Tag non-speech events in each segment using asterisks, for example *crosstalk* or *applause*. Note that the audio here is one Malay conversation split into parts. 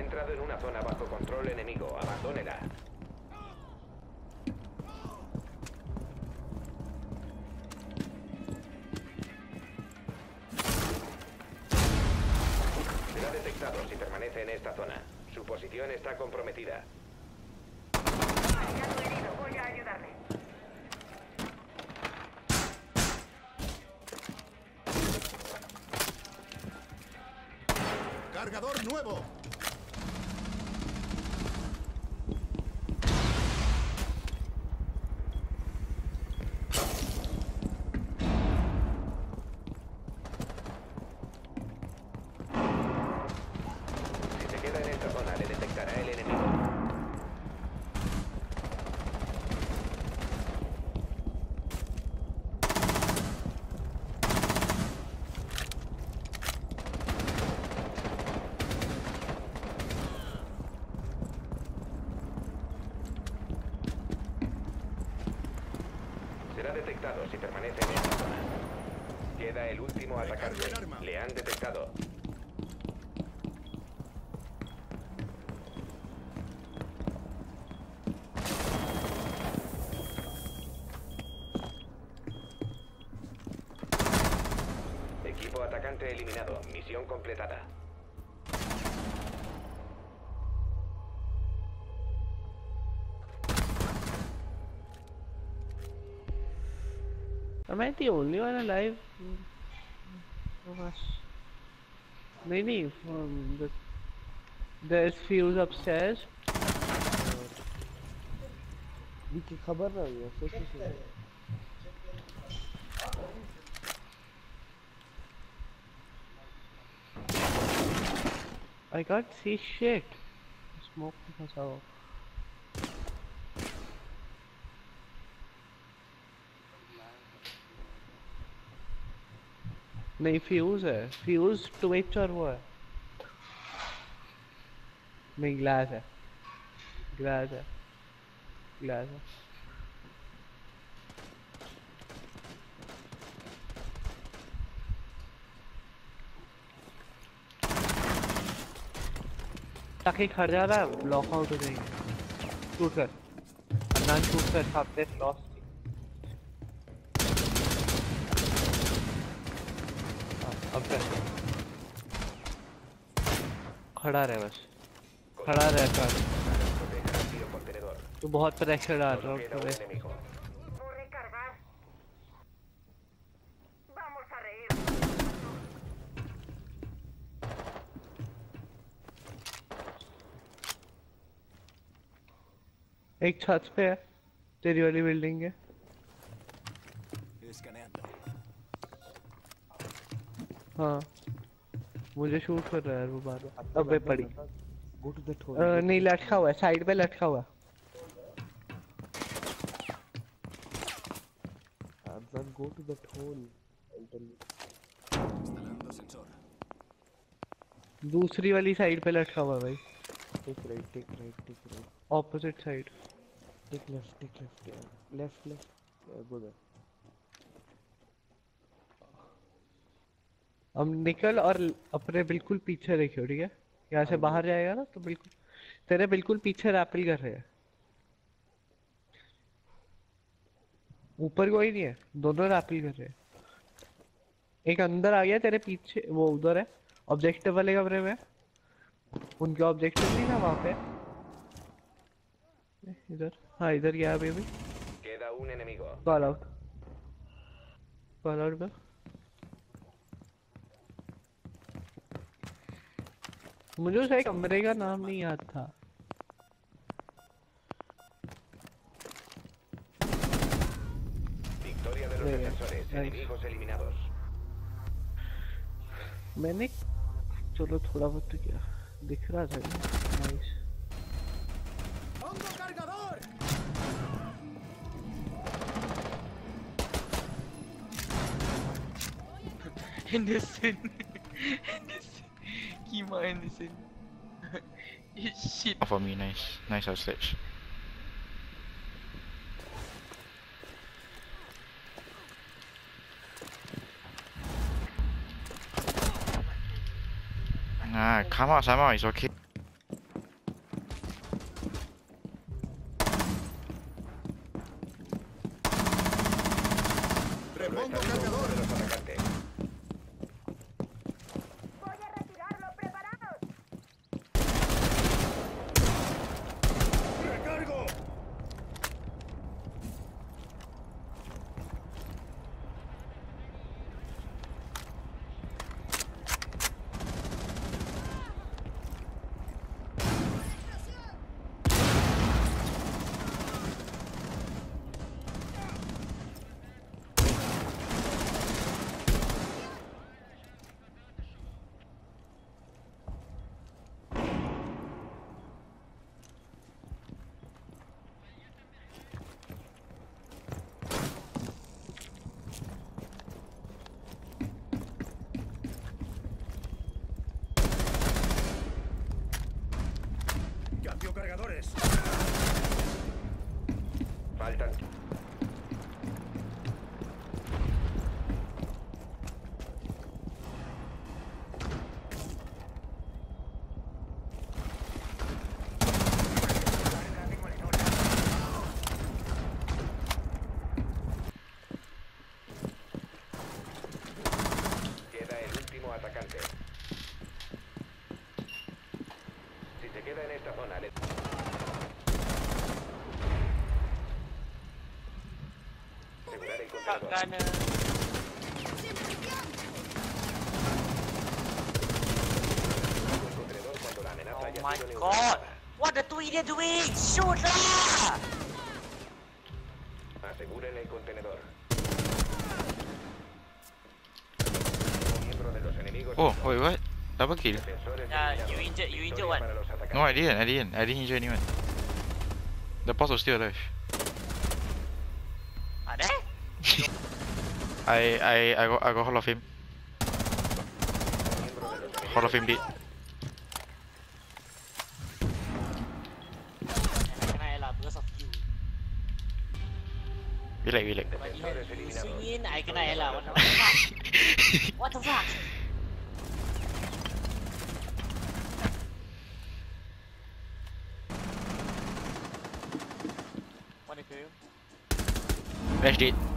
Entrado en una zona bajo control enemigo. Abandónela. Será detectado si permanece en esta zona. Su posición está comprometida. ¡Cargador nuevo! Si se queda en esta zona, le detectará el enemigo. Será detectado si permanece en esta zona. Queda el último atacante. Le han detectado. Am I the only one alive? Oh gosh. नहीं नहीं um, the, there's fuse upstairs की खबर ना हुई है फिर से सुनो। I can't see shit smoke में फंसा हुआ नहीं फ्यूज है। फ्यूज ट्विच और वो है। नहीं ग्लास है। ग्लास है। ग्लास है। ताकि खड़ जा रहा है ब्लॉक आउट हो जाएँगे। शूट कर। अदनान शूट कर, सामने लॉस अब क्या खड़ा रहे बस। खड़ा रहे कार। तू बहुत प्रेशर डाल रहा है तुम्हें एक छत पे है। तेरी वाली बिल्डिंग है। हाँ। मुझे शूट कर रहा है वो बार। बार अबे पड़ी। नहीं लटका हुआ है साइड पे लटका हुआ। Abzan, go to the hole दूसरी वाली साइड पे लटका हुआ भाई। Take right take right take right opposite side take left take left left left go there अब निकल और अपने बिल्कुल पीछे देखियो ठीक है? यहाँ से बाहर जाएगा ना तो बिल्कुल तेरे बिल्कुल पीछे रैपल कर रहे हैं। ऊपर कोई नहीं है दोनों रैपल कर रहे हैं। एक अंदर आ गया तेरे पीछे वो उधर है ऑब्जेक्टिव वाले कमरे में। उनके ऑब्जेक्टिव नहीं था वहाँ पे? इधर हाँ इधर गया अभी अभी. कॉल आउट कॉल आउट में मुझे उसका कमरे का नाम नहीं याद था। मैंने चलो थोड़ा बहुत तो क्या दिख रहा था nice Henderson Mickey mine *laughs* it's shit. Oh, for me, nice. Nice outstretch. Nah, come out on, it's okay. Biocargadores. Faltan sana. Oh, oh my god! What the two idiots doing? Shoot her! Aseguren el contenedor. Oh, wait, what? Double kill? Uh, you injured, you injured one. No, I didn't, I didn't. I didn't injure anyone. The boss was still alive. I I I got I got hold of him. Hold of him beat. We like swing in, I kena Ella. What the fuck? what the fuck? One it.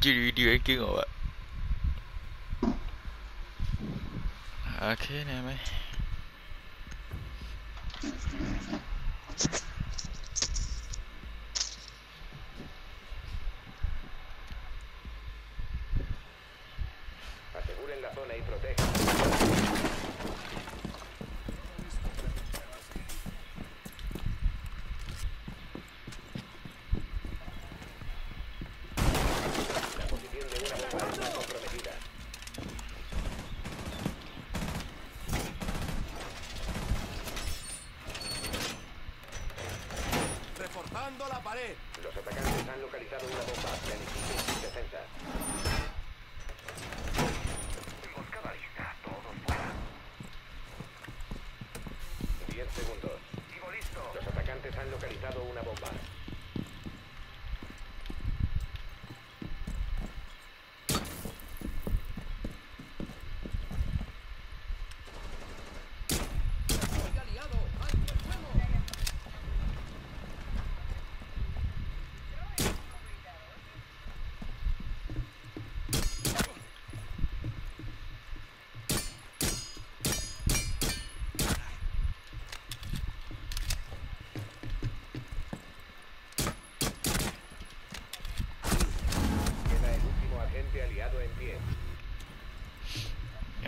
Did video ranking or what? Okay, never mind.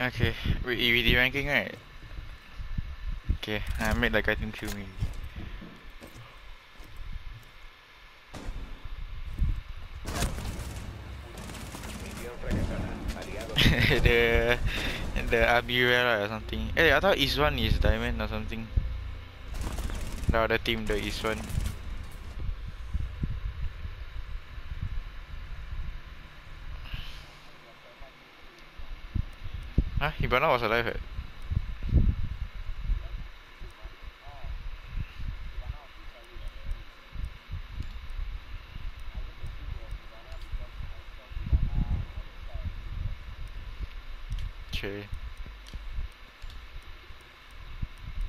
Okay, wait, EVD ranking right? Okay, I made like item kill me. The the Abiura or something. Eh, I thought East one is diamond or something. The other team, the East one. Huh? Hibana was alive. Right? Okay.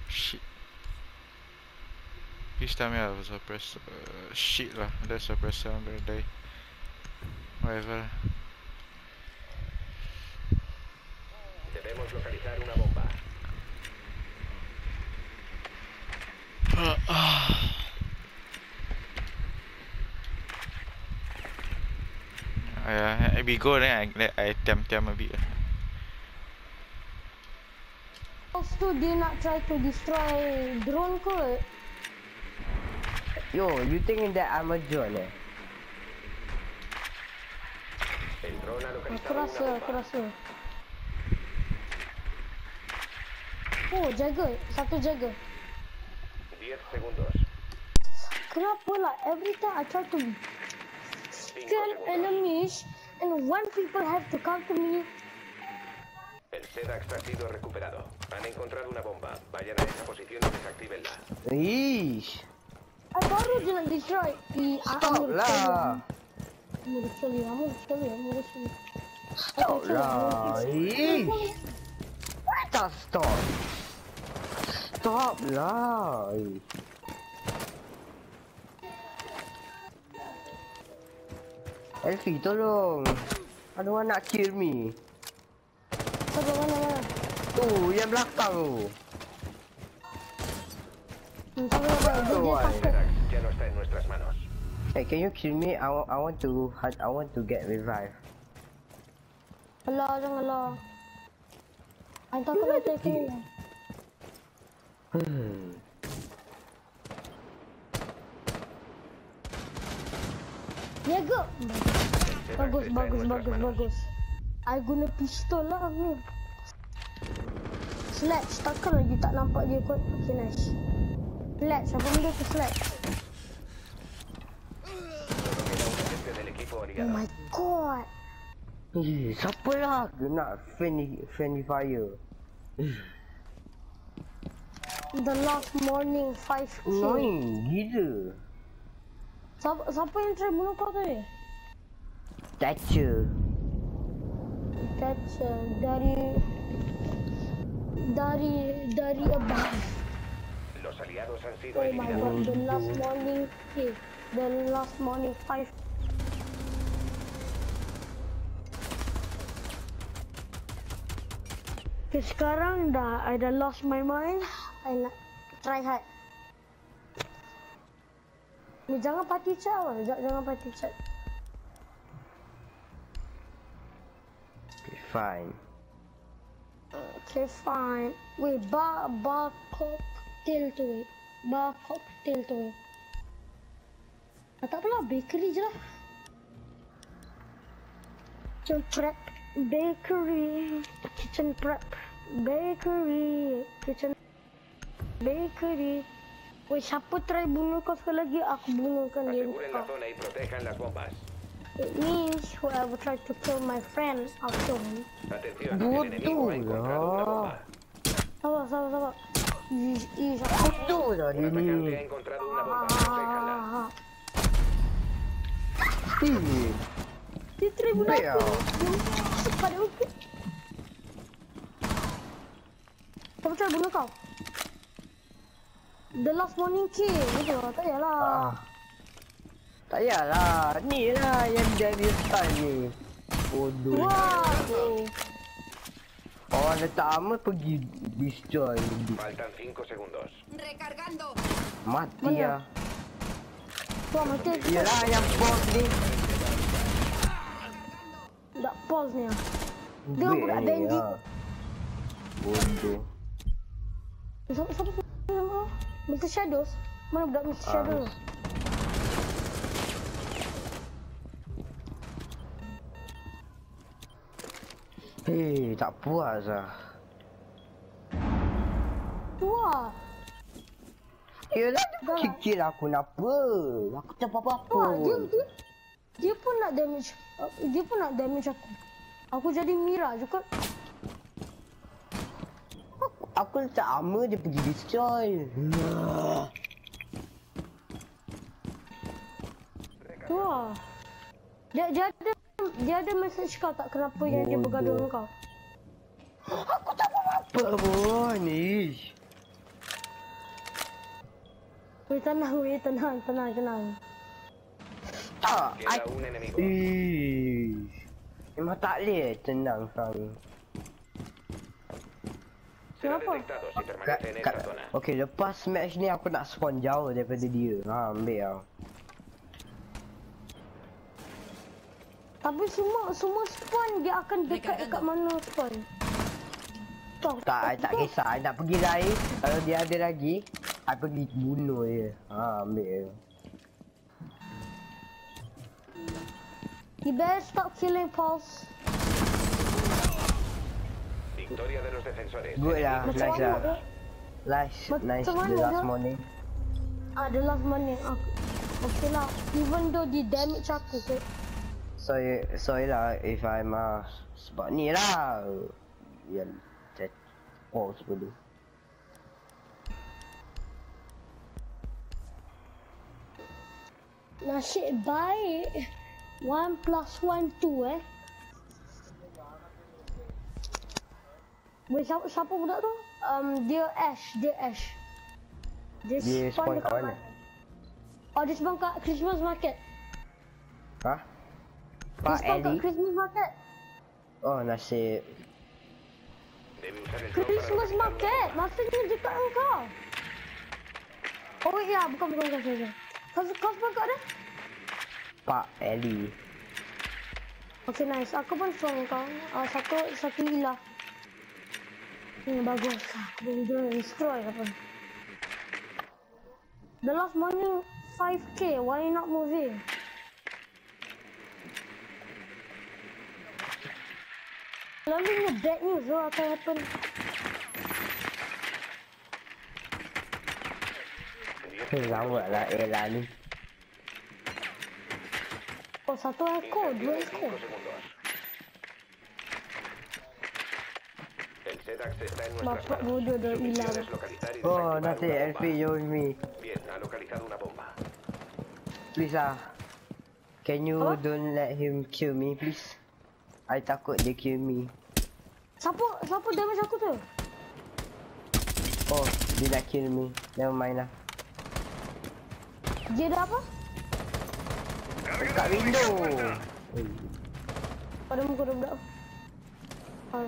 Shit. Please tell me I was suppressed. Uh, shit lah. That's suppressor. I'm gonna die. Whatever. Debemos localizar una bomba. Uh, we go then I, I tiam tiam a bit. Also, dia nak try to destroy drone ke? Yo, you think that I'm a drone eh? Ha una aku bomba. rasa. Oh, jaga. Satu jaga. 10 segundos. Kenapa lah every time I try to 5 kill enemies and one people have to come to me. El SEDAX ha sido recuperado. Han encontrado una bomba. Vayan a esa posición y desactívenla. Ish. I baru je nak destroy. Eh, Stop lah. I'm gonna kill you. I'm gonna kill you. I'm gonna kill you. Lah. Ish. better stop! Stop lie! Elfie, don't want to kill me! Sabar, mana, mana? Tu, yang belakang tu! Hey, can you kill me? I, I want to I want to get revived. Hello, hello. Janganlah. I takut nak take ni. Hmm. SEDAX Bagus, bagus, bagus, bagus. I guna pistol lah aku. Sledge, takkan lagi tak nampak dia kot. Okay, nice. Sledge, apa benda tu sledge? Oh my god. Eh, siapa lah nak friendly friendly fire? The last morning 5k. Annoying gila. Siapa, siapa yang try bunuh kau tu ni? Thatcher. That's uh, dari dari dari above. Los aliados han sido Oh my eliminados. god, the last morning okay, the last morning five. Okay, sekarang dah I dah lost my mind. I nak try hard. Ni jangan party chat lah. Jangan, jangan party chat. Okay, fine. Okay, fine. Wait, bar, bar cocktail tu wait. Bar cocktail tu wait. Ah, tak apalah, bakery je lah. Prep, bakery, kitchen prep, bakery, kitchen, bakery. Wait, siapa try bunuh kau sekali lagi, aku bunuhkan dia kau. bombas. It means whoever tried to kill my friend, I'll kill him. Una bomba. Sabar, sabar, sabar. Ih, ih, sabar. Betul dah dia ni. Ah, Eh, Dia try bunuh aku. Pada aku. Siapa try bunuh kau? The last morning kill. Betul, tak payahlah. ah. Tak payahlah. Ni lah yang jadi style ni. Bodoh. Wow. Orang letak armor pergi destroy. Faltan 5 segundos. Recargando. Mati Mana? lah. Tuan mati. Yelah yang boss ni. Budak ni bandit. lah. Bodoh. Siapa siapa nama? Mr. Shadows? Mana budak Mr. Ah, Shadows? Hei, tak puas lah. Wah, Yelah dia kikir aku kenapa? Aku tak apa-apa dia, pun. dia, dia pun nak damage, dia pun nak damage aku. Aku jadi Mira juga. Aku letak armor dia pergi destroy. Wah. Dia, dia ada dia ada message kau tak kenapa yang dia bergaduh dengan kau? Aku tak apa-apa pun. Ish. Weh tenang, weh tenang, tenang, tenang. Tak. I... Queda un enemigo. Ish. Memang tak boleh tenang sekarang. Será Kenapa? detectado si Kat, permanece en kat, esta zona. okay, lepas match ni aku nak spawn jauh daripada dia. Ha, ambil tau. Tapi semua semua spawn dia akan dekat dekat mana spawn. Tahu Tak, I tak kisah. I nak pergi lain. Kalau dia ada lagi, I pergi bunuh je. Ha, ambil You better stop killing Pulse. Victoria de los defensores. Good lah, Macam nice mana lah. Nice, nice mana the last dia? morning. Ah, the last money. Aku. Okay lah. Even though dia damage aku ke. Sorry, sorry lah if I'm uh, sebab ni lah. Yang chat pause dulu. Nasib baik. One plus one two eh. Wait, siapa, siapa budak tu? Um, dia Ash, dia Ash. Dia spawn kat dekat mana? Oh, dia spawn kat Christmas market. Ha? Dia Pak spawn kat? Christmas market. Oh nasib. Christmas market. Maksudnya dekat engkau. Oh ya, bukan, bukan, bukan, bukan. Kau, kau spawn kat dia? Pak Ali. Okay, nice. Aku pun spawn kau. Uh, satu, satu hilah. Hmm, bagus. Aku pun destroy apa. The last money 5k. Why not moving? Selalunya bad news tu akan happen. Hei, lawak lah Ella ni. Oh, satu ekor, dua ekor. Bapak bodoh dah hilang. Oh, una LP join me. Ha. Please ah. Can you Apa? don't let him kill me please? I takut dia kill me. Siapa, siapa damage aku tu? Oh, dia nak kill me. Never mind lah. Dia dah apa? Kat window. Pada muka dia budak. Oh.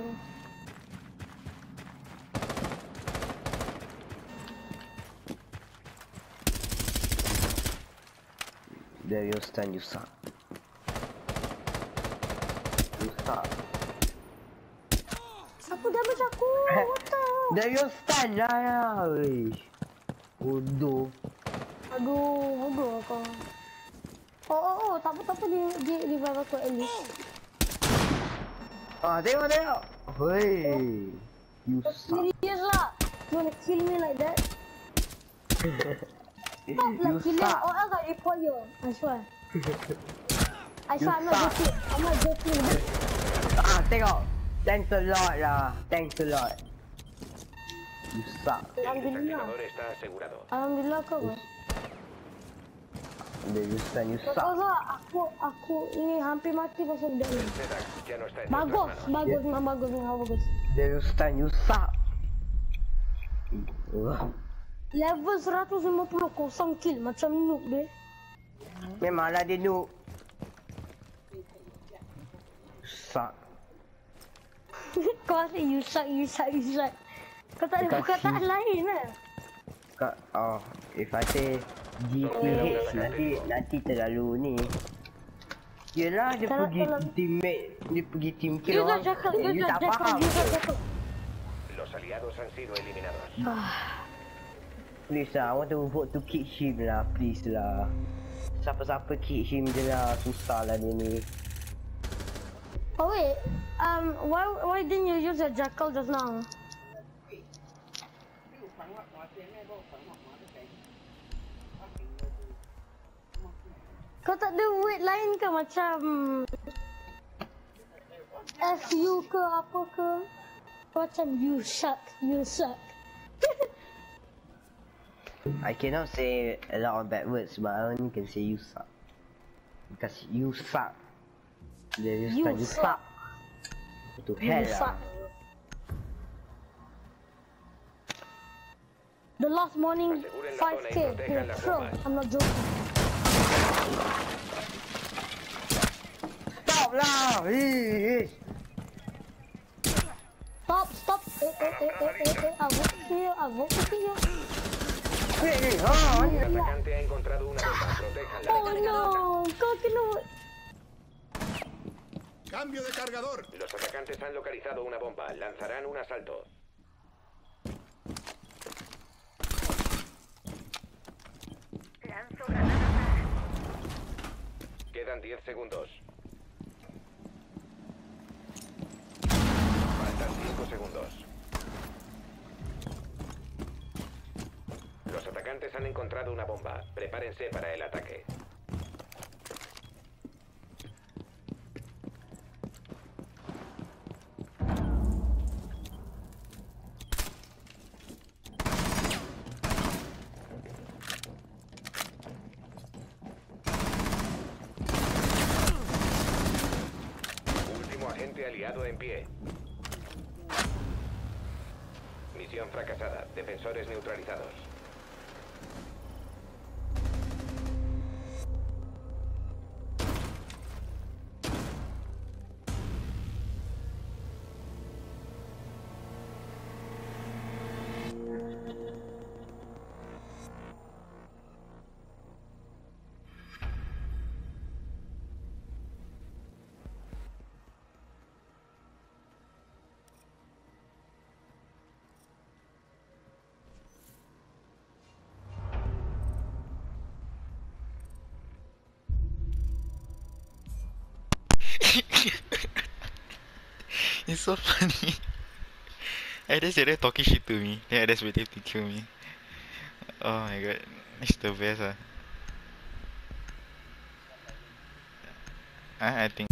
There you stand, you suck. You suck. Siapa damage aku? What the? There you stand lah ya. Bodoh. Aduh, bodoh kau. Oh, oh, oh, tak apa, tak apa, dia, dia revive aku at least. Ah, tengok tengok. Hei. You suck. Serious lah. You wanna kill me like that? *laughs* Stop You like killing suck. or else I report you. I swear. *laughs* I swear I'm not joking. I'm not joking. *laughs* Ah, tengok. Thanks a lot lah. Thanks a lot. You suck. El Alhamdulillah. desactivador está asegurado. Alhamdulillah kau. Kan? There you you Kau suck. tahu tak, aku, aku ni hampir mati pasal budak ni. Bagus, bagus, memang bagus, memang bagus. You stand, you suck. Level 150 kosong kill macam noob dia. Memanglah dia noob. Suck. *laughs* kau asyik you suck, you suck, you suck. Kau tak ada perkataan lain lah. Kak, oh, if I say GPH nanti nanti terlalu ni. Yelah dia pergi teammate, dia pergi team You kill dah orang. cakap, dah tak cakap, faham. you dah cakap. Los aliados han sido eliminados. *sighs* Please lah, I want to vote to kick him lah, please lah. Siapa-siapa kick him je lah, susah lah dia ni. Oh wait, um, why why didn't you use a jackal just now? Kau tak ada word lain ke macam FU ke apa ke? Macam you suck, you suck. *laughs* I cannot say a lot of bad words, but I only can say you suck. Because you suck. There is You you suck. suck. To You hell suck. lah. The last morning Aseguren la zona y 5k. protejan las Sure, bombas. I'm not joking. Eh, eh. Stop, stop. Eh, eh, eh, eh, eh, eh. Vote here. Eh, ha, Un ni- atacante ha encontrado una bomba. Protéjanla. Oh no, kau kena Cambio de cargador. Los atacantes han localizado una bomba. Lanzarán un asalto. Quedan 10 segundos. Faltan 5 Los atacantes han encontrado una bomba. Prepárense para el ataque. It's so funny. *laughs* I just said that talking shit to me. Then I just waited to kill me. Oh my god. It's the best ah. Ah, I think.